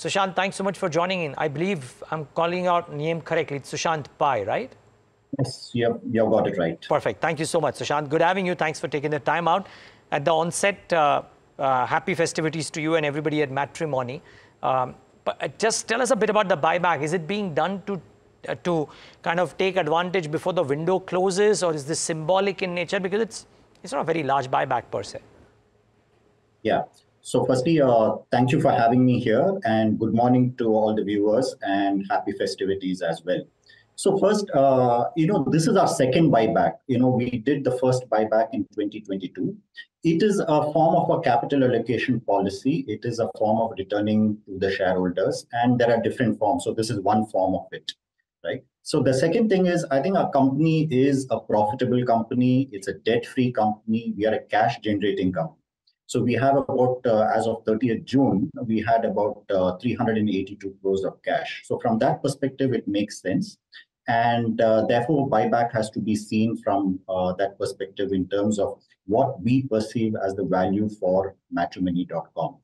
Sushanth, thanks so much for joining in. I believe I'm calling out name correctly. It's Sushanth Pai, right? Yes, you have, you got it right. Perfect. Thank you so much, Sushanth. Good having you. Thanks for taking the time out. At the onset, uh, uh, happy festivities to you and everybody at Matrimony. Um, but uh, just tell us a bit about the buyback. Is it being done to uh, to kind of take advantage before the window closes, or is this symbolic in nature? Because it's it's not a very large buyback per se. Yeah. So firstly, uh, thank you for having me here and good morning to all the viewers and happy festivities as well. So first, uh, you know, this is our second buyback. You know, we did the first buyback in 2022. It is a form of a capital allocation policy. It is a form of returning to the shareholders and there are different forms. So this is one form of it, right? So the second thing is, I think our company is a profitable company. It's a debt-free company. We are a cash-generating company. So we have about, uh, as of 30th June, we had about uh, 382 crores of cash. So from that perspective, it makes sense. And uh, therefore, buyback has to be seen from that perspective in terms of what we perceive as the value for matrimony.com.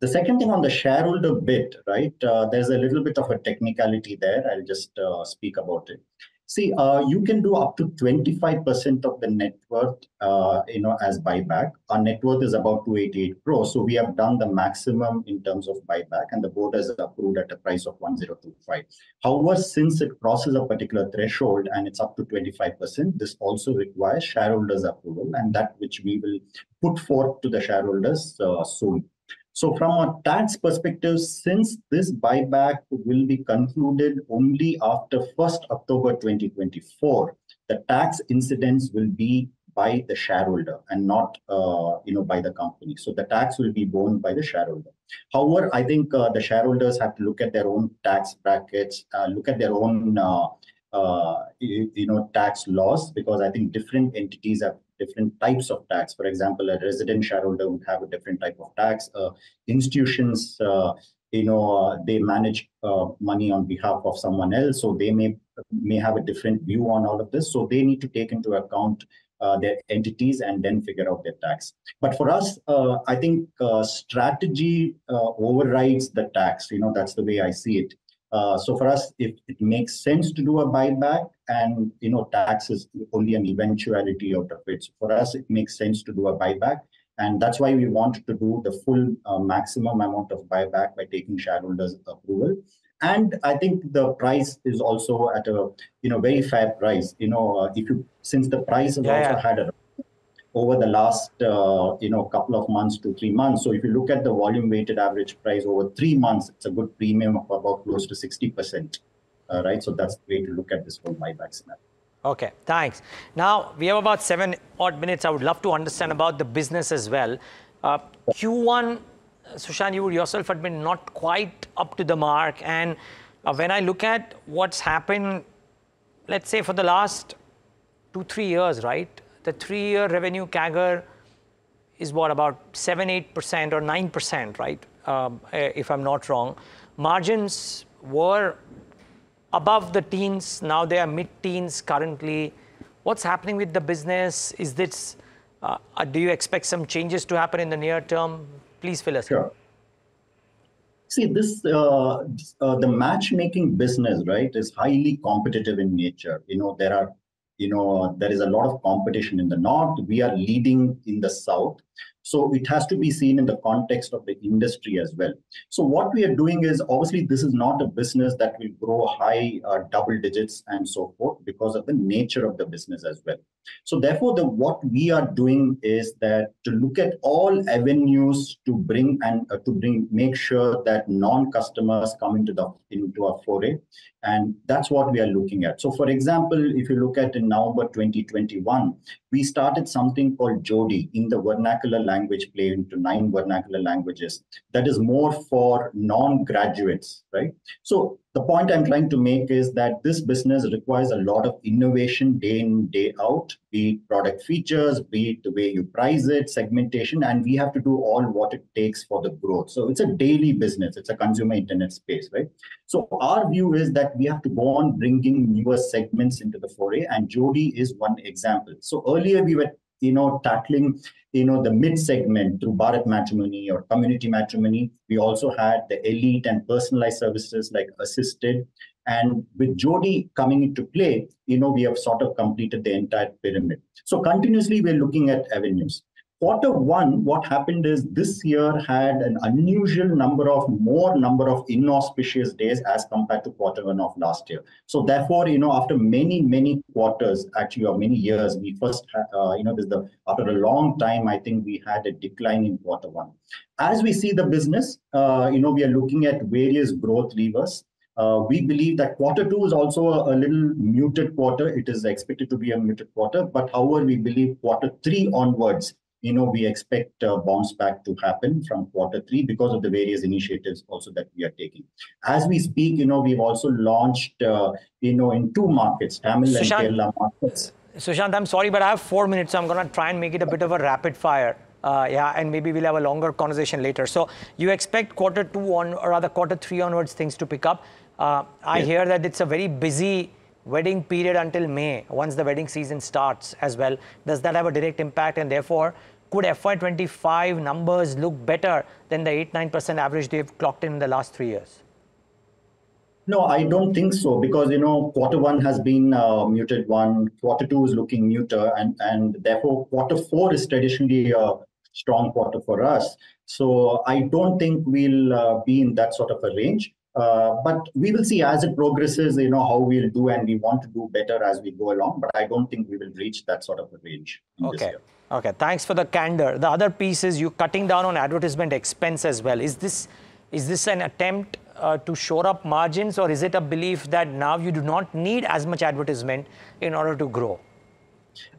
The second thing on the shareholder bit, right? Uh, there's a little bit of a technicality there. I'll just uh, speak about it. See, uh, you can do up to 25% of the net worth, uh, you know, as buyback. Our net worth is about 288 crores. So we have done the maximum in terms of buyback and the board has approved at a price of 1025. However, since it crosses a particular threshold and it's up to 25%, this also requires shareholders approval and that which we will put forth to the shareholders uh, soon. So from a tax perspective, since this buyback will be concluded only after 1st October 2024, the tax incidence will be by the shareholder and not uh, you know by the company. So the tax will be borne by the shareholder. However i think uh, the shareholders have to look at their own tax brackets uh, look at their own uh, you, you, know tax laws because i think different entities have different types of tax. For example, a resident shareholder would have a different type of tax. Uh, institutions, uh, you know, uh, they manage uh, money on behalf of someone else, so they may may have a different view on all of this. So they need to take into account uh, their entities and then figure out their tax. But for us, uh, I think strategy overrides the tax. You know, that's the way I see it. Uh, so for us, if it makes sense to do a buyback and, you know, tax is only an eventuality out of it. So for us, it makes sense to do a buyback. And that's why we want to do the full uh, maximum amount of buyback by taking shareholders approval. And I think the price is also at a, you know, very fair price. You know, uh, if you, since the price has yeah, also had a over the last uh, you know couple of months to three months. So if you look at the volume weighted average price over three months, it's a good premium of about close to 60%. Uh, right, so that's the way to look at this whole buyback scenario. Okay, thanks. Now we have about seven odd minutes. I would love to understand about the business as well. Uh, Q1, Sushanth, you yourself had been not quite up to the mark. And uh, when I look at what's happened, let's say for the last two, three years, right? The three-year revenue CAGR is what, about 7, 8% or 9%, right? Um, eh, if I'm not wrong. Margins were above the teens. Now they are mid-teens currently. What's happening with the business? Is this, uh, uh do you expect some changes to happen in the near term? Please fill us sure. in. See, this uh, uh, the matchmaking business, right, is highly competitive in nature. You know, there are you know there is a lot of competition in the north. We are leading in the south so it has to be seen in the context of the industry as well so what we are doing is obviously this is not a business that will grow high uh, double digits and so forth because of the nature of the business as well so therefore the what we are doing is that to look at all avenues to bring and uh, to bring make sure that non customers come into the into a foray and that's what we are looking at. So, for example, if you look at in November 2021, we started something called Jodii in the vernacular language play into nine vernacular languages. That is more for non graduates, right? So, the point I'm trying to make is that this business requires a lot of innovation day in, day out, be it product features, be it the way you price it, segmentation, and we have to do all what it takes for the growth. So it's a daily business, it's a consumer internet space, right? So our view is that we have to go on bringing newer segments into the foray, and Jodii is one example. So earlier we were you know, tackling, you know, the mid segment through Bharat Matrimony or Community Matrimony. We also had the elite and personalized services like Assisted. And with Jodii coming into play, you know, we have sort of completed the entire pyramid. So continuously, we're looking at avenues quarter one what happened is this year had an unusual number of more number of inauspicious days as compared to quarter one of last year. So therefore you know after many many quarters actually or many years we first uh, you know this the after a long time i think we had a decline in quarter one. As we see the business uh, you know we are looking at various growth levers. Uh, we believe that quarter two is also a, a, little muted quarter. It is expected to be a muted quarter, but however, we believe quarter three onwards, you know, we expect a bounce back to happen from quarter three because of the various initiatives also that we are taking. As we speak, you know, we've also launched, uh, you know, in two markets, Tamil Sushanth, and Kerala markets. Sushanth, I'm sorry, but I have four minutes, so I'm going to try and make it a bit of a rapid fire. Uh, yeah, and maybe we'll have a longer conversation later. So you expect quarter two on, or rather quarter three onwards, things to pick up. Uh, I yes. hear that it's a very busy wedding period until May, once the wedding season starts as well. Does that have a direct impact? And therefore, could FY25 numbers look better than the 8-9% average they've clocked in the last three years? No, I don't think so because you know quarter one has been a muted one, quarter two is looking muter, and and therefore quarter four is traditionally a strong quarter for us. So I don't think we'll uh, be in that sort of a range. Uh, but we will see as it progresses, you know, how we'll do, and we want to do better as we go along. But I don't think we will reach that sort of a range. okay. Okay. Thanks for the candor. The other piece is you cutting down on advertisement expense as well. Is this is this an attempt uh, to shore up margins, or is it a belief that now you do not need as much advertisement in order to grow?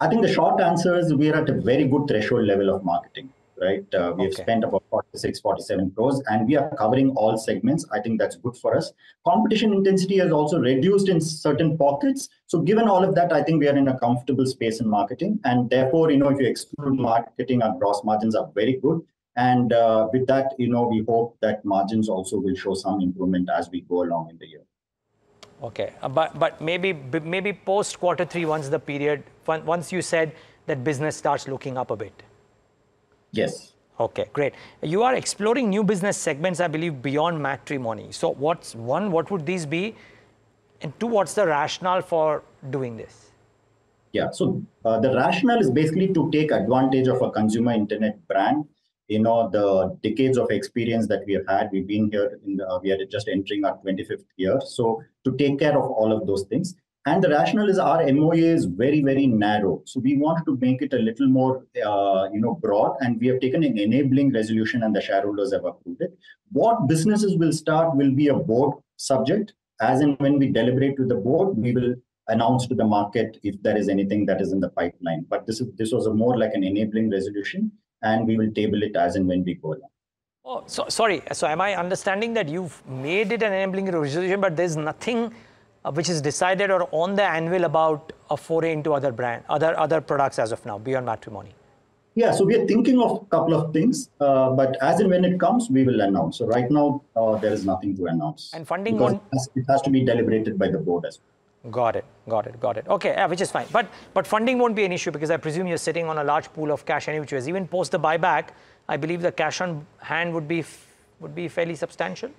I think the short answer is we are at a very good threshold level of marketing right? Uh, we have spent about 46, 47 crores, and we are covering all segments. I think that's good for us. Competition intensity has also reduced in certain pockets. So, given all of that, I think we are in a comfortable space in marketing. And therefore, you know, if you exclude marketing, our gross margins are very good. And uh, with that, you know, we hope that margins also will show some improvement as we go along in the year. Okay, uh, but but maybe maybe post quarter three, once the period, once you said that business starts looking up a bit. Yes. Okay, great. You are exploring new business segments, I believe, beyond matrimony. So, what's one, what would these be? And two, what's the rationale for doing this? Yeah, so uh, the rationale is basically to take advantage of a consumer internet brand. You know, the decades of experience that we have had, we've been here, in the, we are just entering our 25th year. So, to take care of all of those things. And the rationale is our MOA is very, very narrow. So we wanted to make it a little more, uh, you know, broad. And we have taken an enabling resolution and the shareholders have approved it. What businesses will start will be a board subject. As and when we deliberate with the board, we will announce to the market if there is anything that is in the pipeline. But this is this was a more like an enabling resolution, and we will table it as and when we go along. Oh, so sorry. So am I understanding that you've made it an enabling resolution, but there's nothing which is decided or on the anvil about a foray into other brand, other other products as of now beyond matrimony? Yeah, so we are thinking of a couple of things, uh, but as and when it comes, we will announce. So right now, uh, there is nothing to announce. And funding because it has, it has, to be deliberated by the board as well. Got it, got it, got it. Okay, yeah, which is fine. But but funding won't be an issue because I presume you're sitting on a large pool of cash anyway. Which is even post the buyback, I believe the cash on hand would be would be fairly substantial.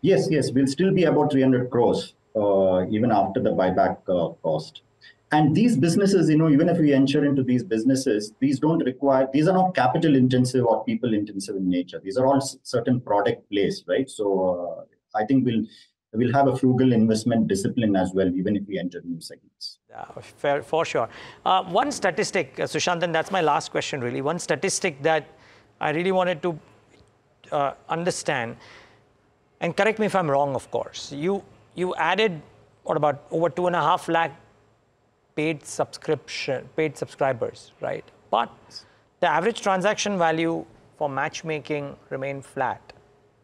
Yes, yes, we'll still be about 300 crores uh, even after the buyback uh, cost. And these businesses, you know, even if we enter into these businesses, these don't require, these are not capital intensive or people intensive in nature. These are all certain product plays, right? So uh, I think we'll we'll have a frugal investment discipline as well, even if we enter new segments. Yeah, fair, for sure. Uh, one statistic, uh, Sushanth, and that's my last question really. One statistic that I really wanted to uh, understand, and correct me if I'm wrong, of course. You you added what about over two and a half lakh paid subscription paid subscribers, right? But the average transaction value for matchmaking remained flat.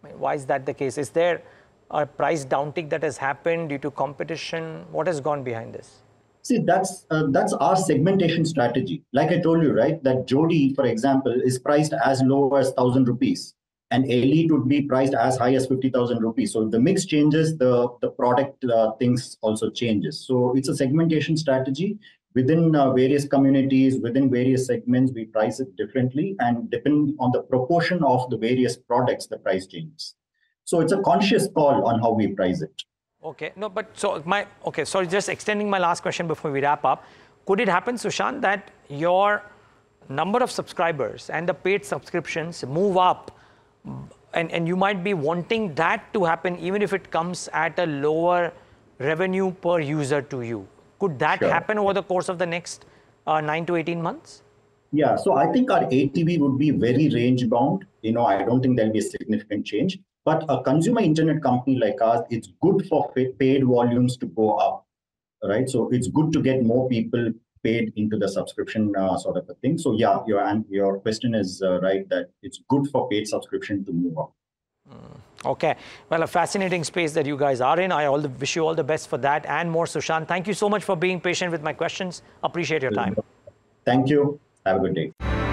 I mean, why is that the case? Is there a price downtick that has happened due to competition? What has gone behind this? See, that's uh, that's our segmentation strategy. Like I told you, right, that Jodii, for example, is priced as low as thousand rupees and elite would be priced as high as 50000 rupees so if the mix changes the the product uh, things also changes so it's a segmentation strategy within uh, various communities, within various segments, we price it differently and depend on the proportion of the various products, the price changes. So it's a conscious call on how we price it. Okay, no, but so my, okay, sorry, just extending my last question before we wrap up. Could it happen, Sushanth, that your number of subscribers and the paid subscriptions move up and, and you might be wanting that to happen even if it comes at a lower revenue per user to you? Could that Sure. happen over the course of the next uh, 9 to 18 months? Yeah, so I think our ATV would be very range bound. You know, I don't think there'll be a significant change. But a consumer internet company like us, it's good for paid volumes to go up, right? So it's good to get more people paid into the subscription uh, sort of a thing. So yeah, your your question is uh, right that it's good for paid subscription to move up. Okay, well, a fascinating space that you guys are in. I all the, wish you all the best for that and more, Sushanth. Thank you so much for being patient with my questions. Appreciate your time. Thank you. Have a good day.